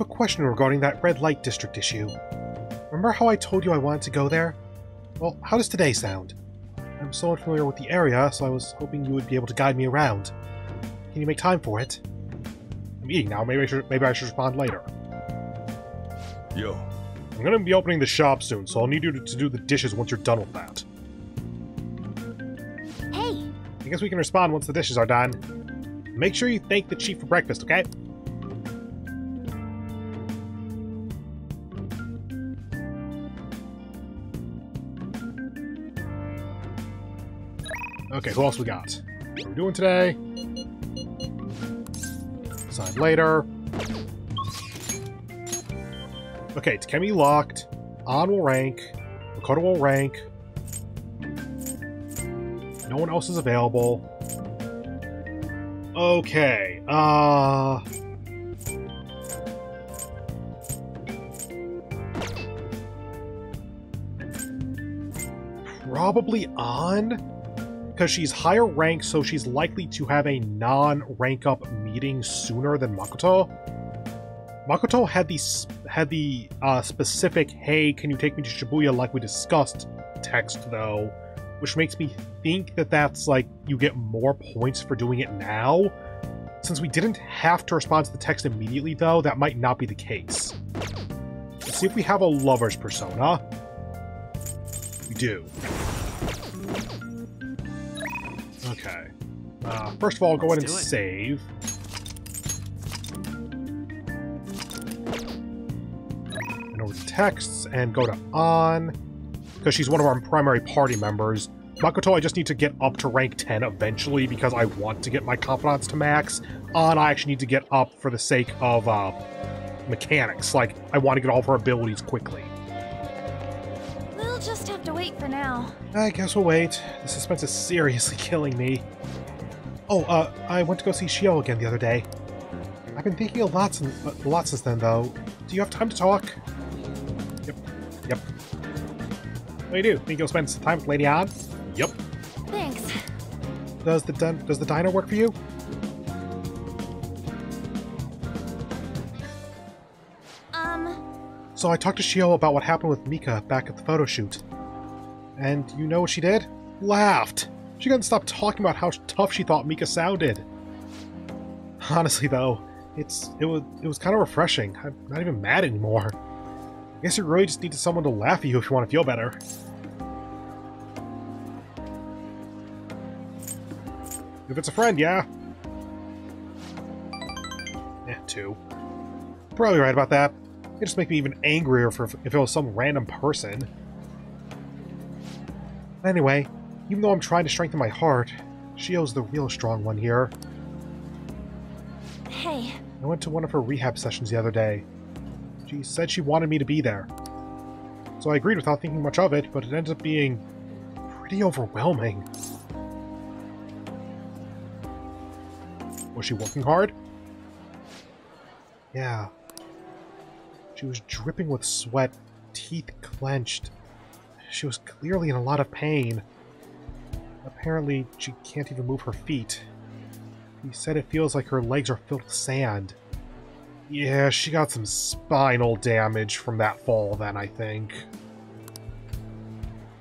I have a question regarding that red light district issue. Remember how I told you I wanted to go there? Well, how does today sound? I'm so unfamiliar with the area, so I was hoping you would be able to guide me around. Can you make time for it? I'm eating now. Maybe I should maybe I should respond later. Yo. I'm gonna be opening the shop soon, so I'll need you to, to do the dishes once you're done with that. Hey, I guess we can respond once the dishes are done. Make sure you thank the chief for breakfast, okay? Okay, who else we got? What are we doing today? Decide later. Okay, Takemi locked. Ann will rank. Makoto will rank. No one else is available. Okay, uh... Probably Ann? Because she's higher rank, so she's likely to have a non-rank up meeting sooner than Makoto. Makoto had the had the uh, specific "Hey, can you take me to Shibuya?" like we discussed text though, which makes me think that that's like you get more points for doing it now. Since we didn't have to respond to the text immediately though, that might not be the case. Let's see if we have a lover's persona. We do. Okay. Uh, first of all, go ahead and Let's do it. save. And over to texts and go to Ann because she's one of our primary party members. Makoto, I just need to get up to rank 10 eventually because I want to get my confidence to max. Ann, I actually need to get up for the sake of uh, mechanics. Like, I want to get all of her abilities quickly. For now. I guess we'll wait. The suspense is seriously killing me. Oh, uh, I went to go see Shiho again the other day. I've been thinking a lot, since, a lot since then, though. Do you have time to talk? Yep. Yep. What do you do? Think you'll spend some time with Lady Ann? Yep. Thanks. Does the dun- does the diner work for you? Um, So I talked to Shiho about what happened with Mika back at the photo shoot. And you know what she did? Laughed. She couldn't stop talking about how tough she thought Mika sounded. Honestly though, it's it was it was kind of refreshing. I'm not even mad anymore. I guess you really just needed someone to laugh at you if you want to feel better. If it's a friend, yeah. Eh, two. Probably right about that. It just make me even angrier for if it was some random person. Anyway, even though I'm trying to strengthen my heart, Shiho's the real strong one here. hey, I went to one of her rehab sessions the other day. She said she wanted me to be there. So I agreed without thinking much of it, but it ended up being pretty overwhelming. Was she working hard? Yeah. She was dripping with sweat, teeth clenched. She was clearly in a lot of pain. Apparently, she can't even move her feet. He said it feels like her legs are filled with sand. Yeah, she got some spinal damage from that fall then, I think.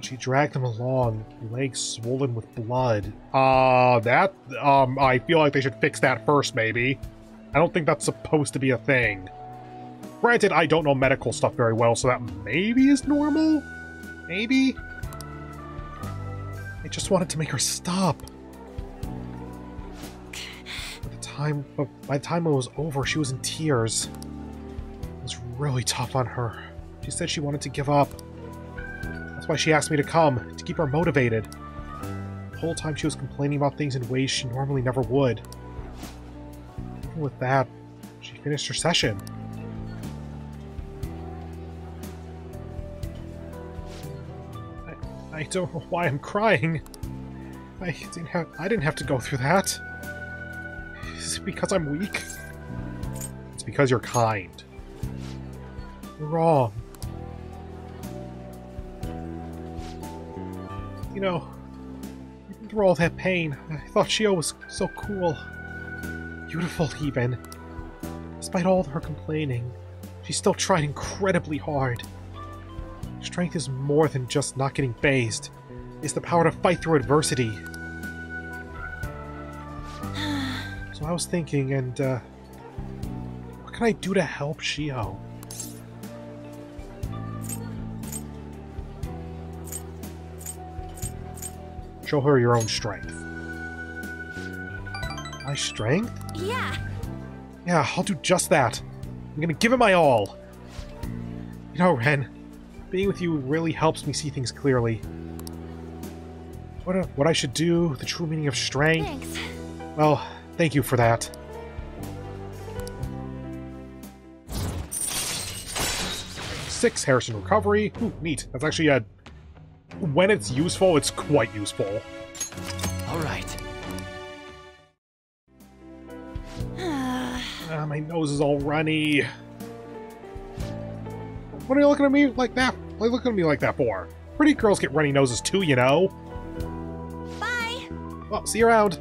She dragged him along, legs swollen with blood. Uh, that, um, I feel like they should fix that first, maybe. I don't think that's supposed to be a thing. Granted, I don't know medical stuff very well, so that maybe is normal? Maybe? I just wanted to make her stop. By the time, oh, by the time it was over, she was in tears. It was really tough on her. She said she wanted to give up. That's why she asked me to come, to keep her motivated. The whole time she was complaining about things in ways she normally never would. Even with that, she finished her session. I, don't know why I'm crying. I didn't have I didn't have to go through that. Is it because I'm weak? It's because you're kind. You're wrong. You know, through all that pain, I thought Shiho was so cool. Beautiful, even. Despite all her complaining, she still tried incredibly hard. Strength is more than just not getting phased. It's the power to fight through adversity. so I was thinking, and, uh, what can I do to help Shiho? Show her your own strength. My strength? Yeah. Yeah, I'll do just that. I'm gonna give it my all. You know, Ren, being with you really helps me see things clearly. What, uh, what I should do, the true meaning of strength. Thanks. Well, thank you for that. Six Harisen recovery. Ooh, neat. That's actually a. When it's useful, it's quite useful. All right. Ah, my nose is all runny. What are you looking at me like that? What are you looking at me like that for? Pretty girls get runny noses too, you know. Bye. Well, see you around.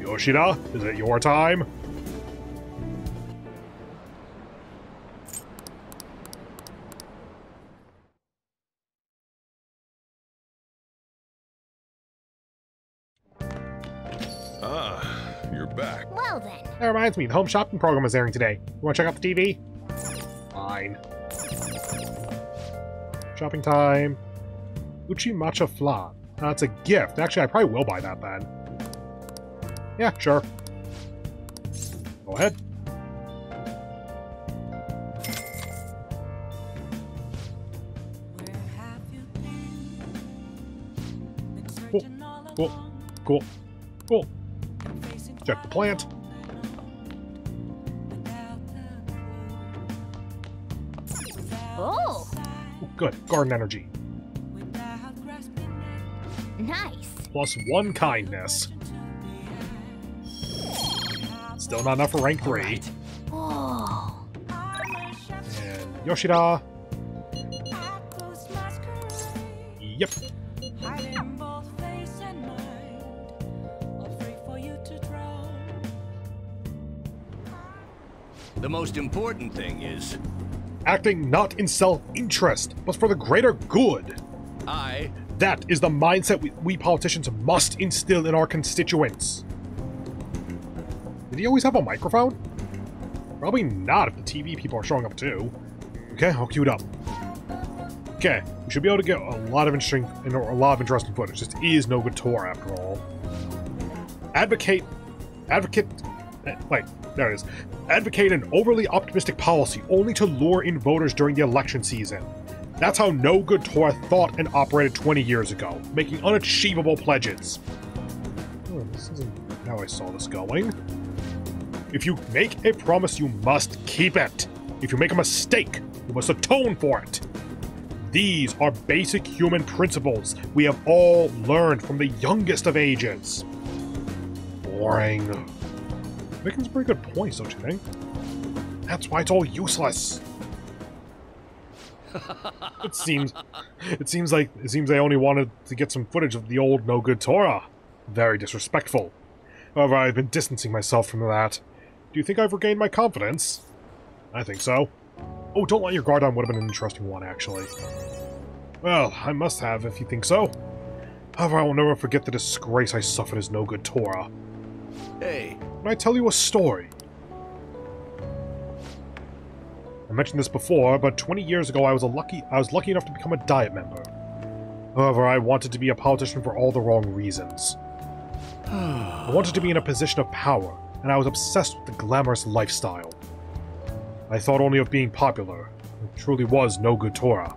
Yoshida, is it your time? Ah, you're back. Well then. That reminds me, the home shopping program is airing today. You want to check out the TV? Shopping time. Uji Matcha Flan. That's a gift. Actually, I probably will buy that then. Yeah, sure. Go ahead. Cool. Cool. Cool. Cool. Check the plant. Oh, Ooh, good. Garden energy. nice. Plus one kindness. Still not enough for rank 3. Oh. And Yoshida. Yep. The most important thing is, Acting not in self-interest, but for the greater good. I That is the mindset we, we politicians must instill in our constituents. Did he always have a microphone? Probably not if the TV people are showing up too. Okay, I'll cue it up. Okay, we should be able to get a lot of interesting, a lot of interesting footage. This is no good Tora after all. Advocate, advocate, eh, wait, there it is. Advocate an overly optimistic policy only to lure in voters during the election season. That's how No Good Tora thought and operated 20 years ago, making unachievable pledges. Oh, this isn't how I saw this going. If you make a promise, you must keep it. If you make a mistake, you must atone for it. These are basic human principles we have all learned from the youngest of ages. Boring. Making some pretty good points, don't you think? That's why it's all useless. it seems it seems like it seems they only wanted to get some footage of the old no good Tora. Very disrespectful. However, I've been distancing myself from that. Do you think I've regained my confidence? I think so. Oh, don't let your guard down would have been an interesting one, actually. Well, I must have, if you think so. However, I will never forget the disgrace I suffered as no good Tora. Hey, Can I tell you a story? I mentioned this before, but 20 years ago I was a lucky I was lucky enough to become a diet member. However, I wanted to be a politician for all the wrong reasons. I wanted to be in a position of power, and I was obsessed with the glamorous lifestyle. I thought only of being popular. It truly was no good Tora.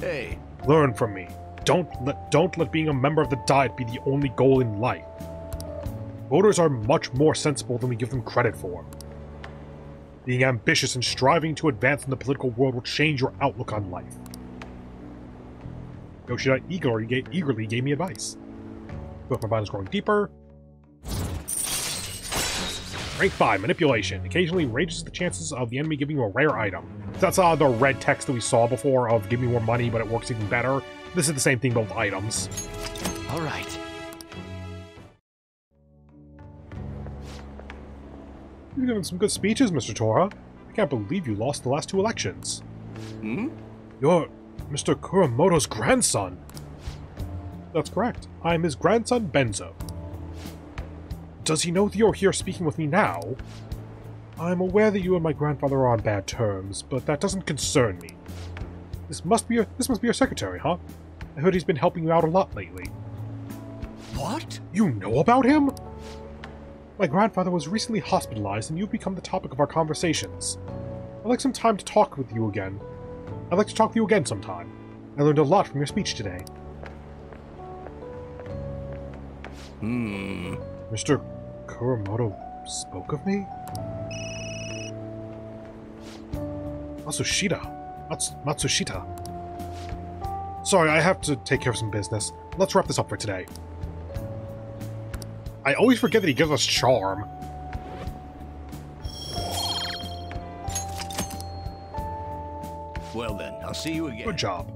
hey, Learn from me. Don't let don't let being a member of the Diet be the only goal in life. Voters are much more sensible than we give them credit for. Being ambitious and striving to advance in the political world will change your outlook on life. Yoshida eagerly gave, eagerly gave me advice. Both my bond is growing deeper. Rank 5, Manipulation. Occasionally raises the chances of the enemy giving you a rare item. That's uh, the red text that we saw before of give me more money, but it works even better. This is the same thing, both items. all right. You've given some good speeches, Mr. Tora. I can't believe you lost the last two elections. Hmm? You're Mr. Kuramoto's grandson. That's correct. I'm his grandson, Benzo. Does he know that you're here speaking with me now? I'm aware that you and my grandfather are on bad terms, but that doesn't concern me. This must be your this must be your secretary, huh? I heard he's been helping you out a lot lately. What? You know about him? My grandfather was recently hospitalized, and you've become the topic of our conversations. I'd like some time to talk with you again. I'd like to talk with you again sometime. I learned a lot from your speech today. Hmm. Mr. Kuramoto spoke of me? Matsushita. Mats- Matsushita. Sorry, I have to take care of some business. Let's wrap this up for today. I always forget that he gives us charm. Well then, I'll see you again. Good job.